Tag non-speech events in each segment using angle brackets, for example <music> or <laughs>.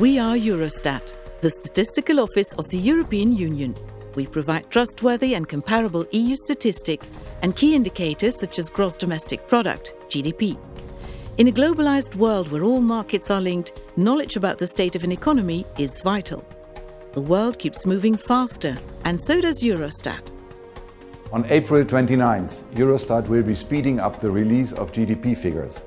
We are Eurostat, the statistical office of the European Union. We provide trustworthy and comparable EU statistics and key indicators such as gross domestic product, GDP. In a globalized world where all markets are linked, knowledge about the state of an economy is vital. The world keeps moving faster, and so does Eurostat. On April 29th, Eurostat will be speeding up the release of GDP figures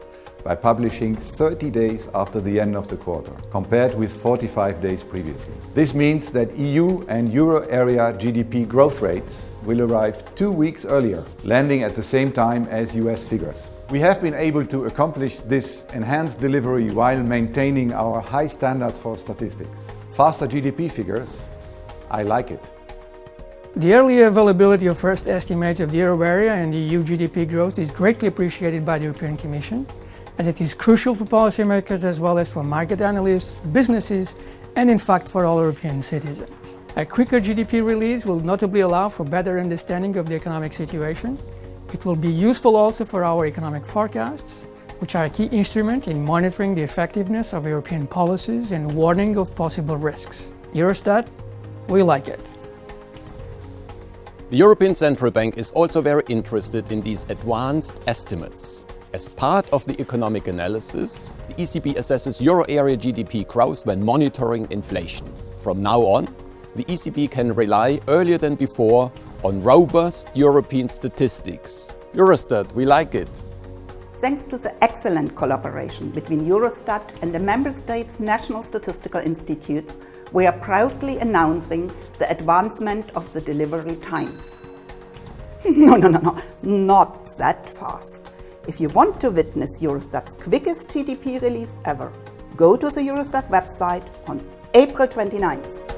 by publishing 30 days after the end of the quarter, compared with 45 days previously. This means that EU and Euro area GDP growth rates will arrive two weeks earlier, landing at the same time as US figures. We have been able to accomplish this enhanced delivery while maintaining our high standards for statistics. Faster GDP figures, I like it. The early availability of first estimates of the euro area and the EU GDP growth is greatly appreciated by the European Commission as it is crucial for policymakers as well as for market analysts, businesses, and in fact for all European citizens. A quicker GDP release will notably allow for better understanding of the economic situation. It will be useful also for our economic forecasts, which are a key instrument in monitoring the effectiveness of European policies and warning of possible risks. Eurostat, we like it. The European Central Bank is also very interested in these advanced estimates as part of the economic analysis, the ECB assesses euro area GDP growth when monitoring inflation. From now on, the ECB can rely earlier than before on robust European statistics. Eurostat, we like it. Thanks to the excellent collaboration between Eurostat and the Member States' national statistical institutes, we are proudly announcing the advancement of the delivery time. <laughs> no, no, no, no, not that fast. If you want to witness Eurostat's quickest GDP release ever, go to the Eurostat website on April 29th.